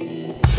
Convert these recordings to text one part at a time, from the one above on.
All right,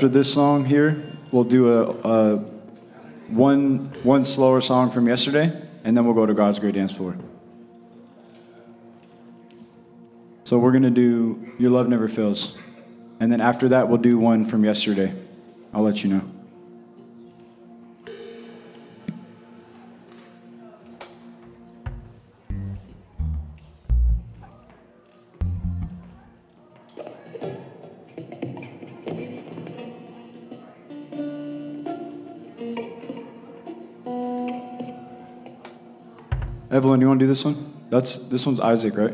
after this song here, we'll do a, a one, one slower song from yesterday, and then we'll go to God's Great Dance Floor. So we're going to do Your Love Never Fails. And then after that, we'll do one from yesterday. I'll let you know. Evelyn, you want to do this one? That's this one's Isaac, right?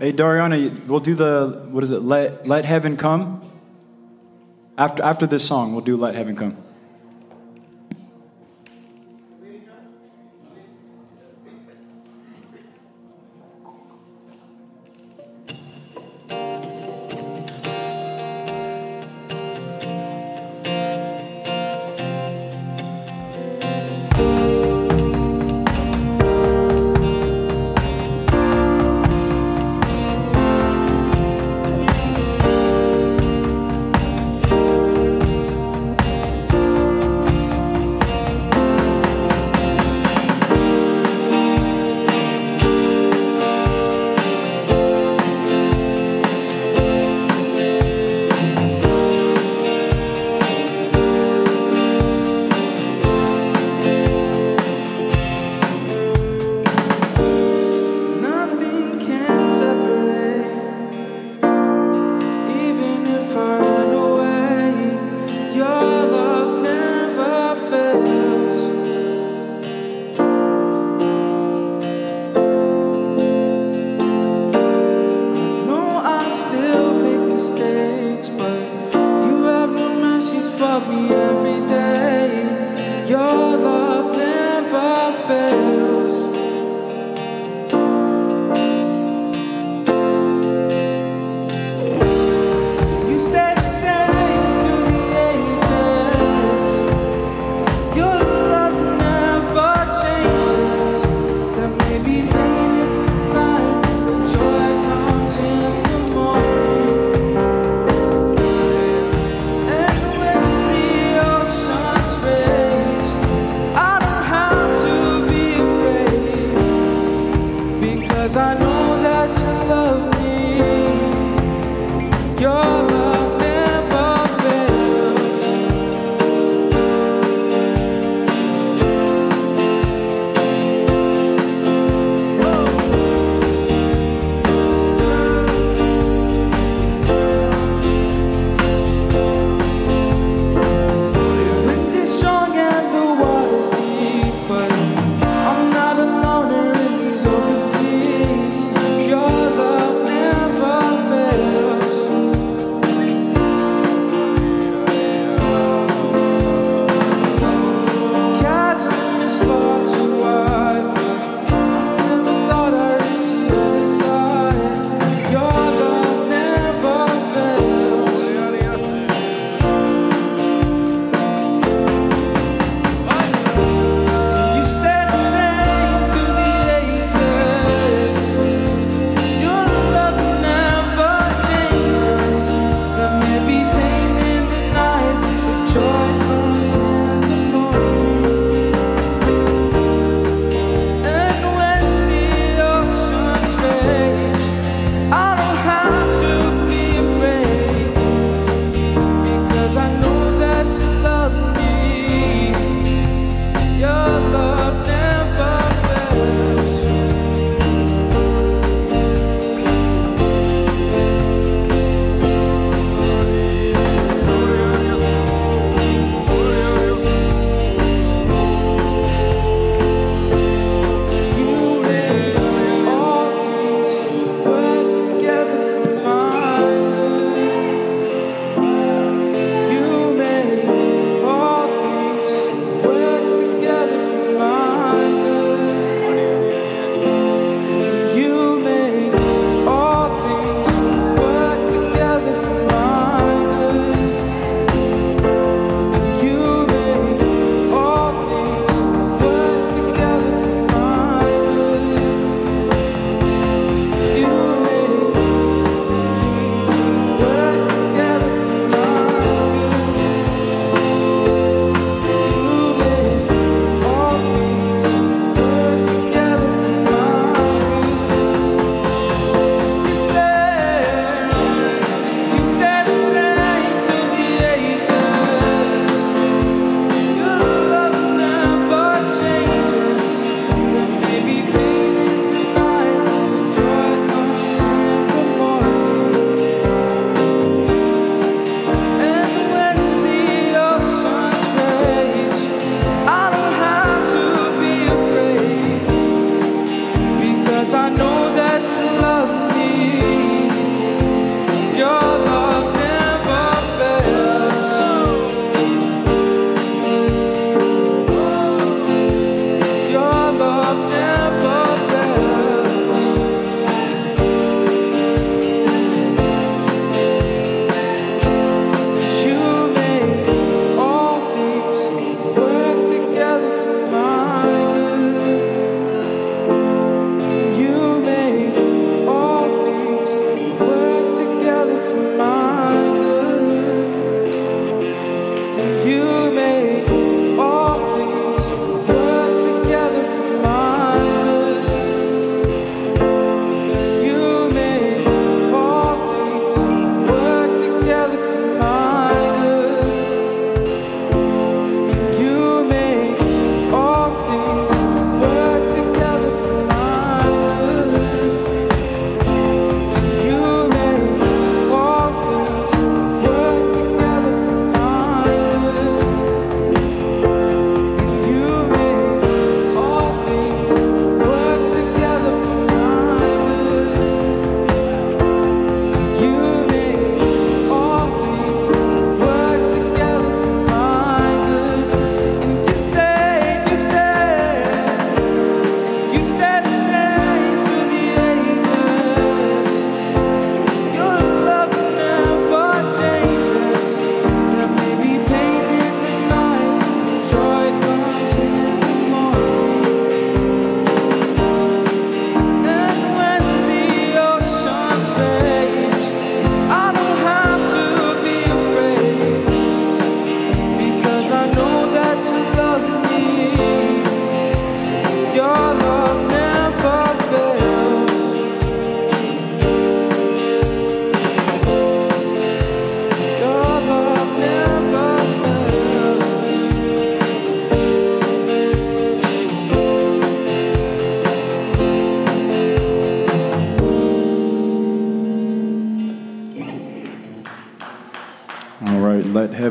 Hey, Dariana, we'll do the, what is it, Let, Let Heaven Come? After, after this song, we'll do Let Heaven Come.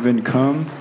Come. Our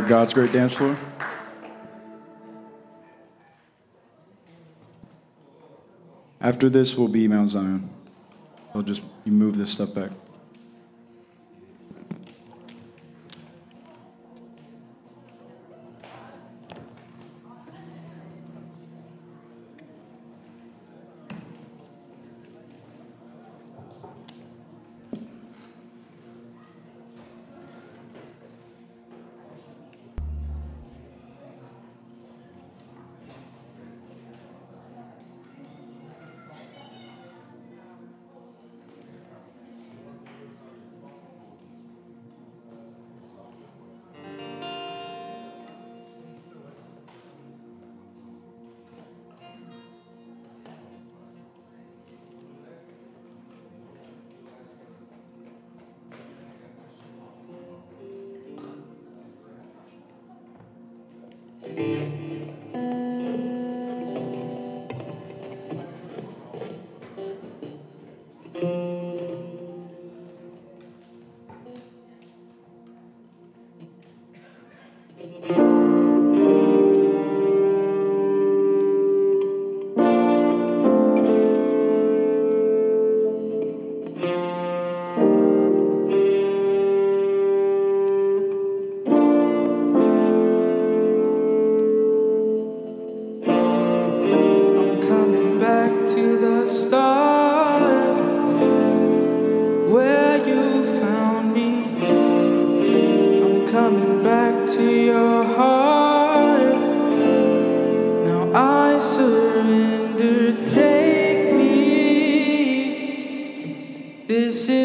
God's Great Dance Floor. After this will be Mount Zion. I'll just move this stuff back. This is